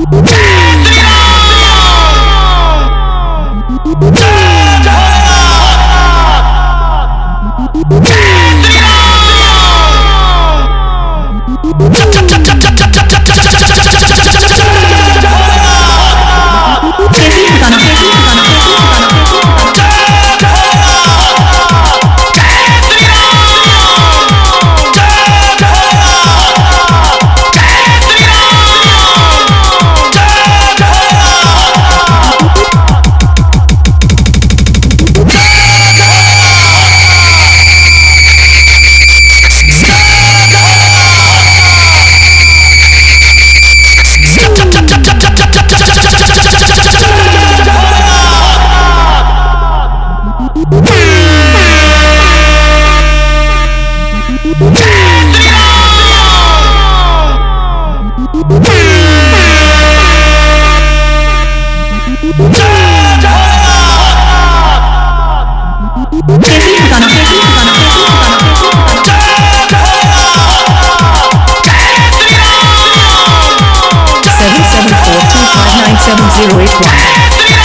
Woo! 相机为馆。